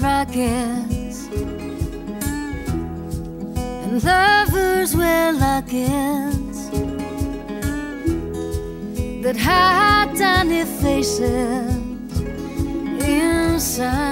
rockets and lovers wear lockets that hide tiny faces inside.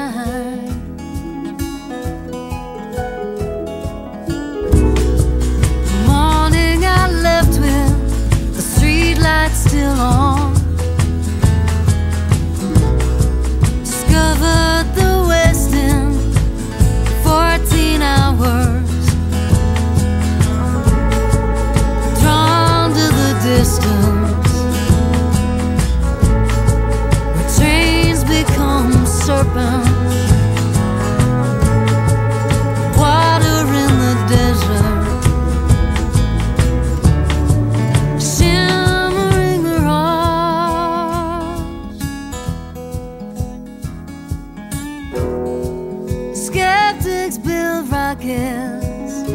luggage.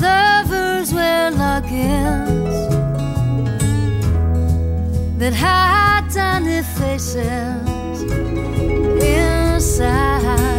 Lovers wear lockets that hide tiny faces inside.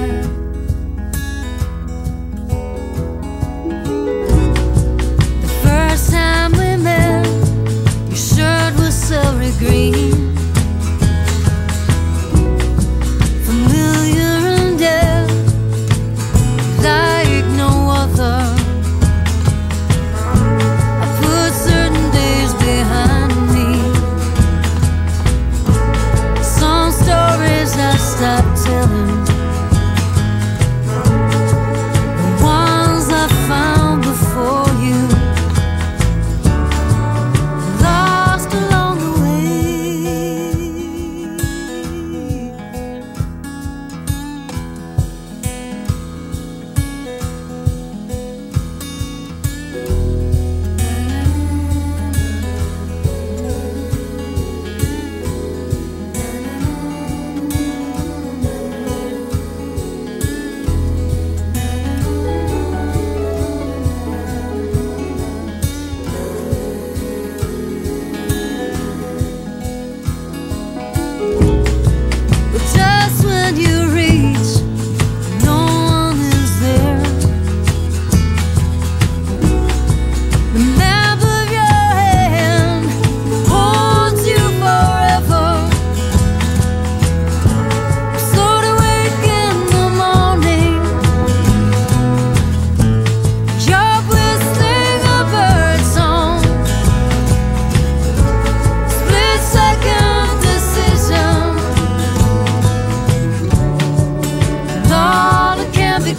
it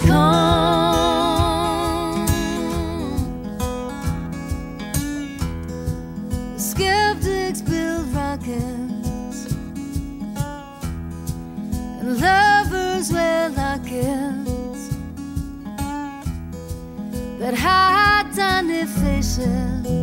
skeptics build rockets, and lovers wear lockets that hide tiny faces.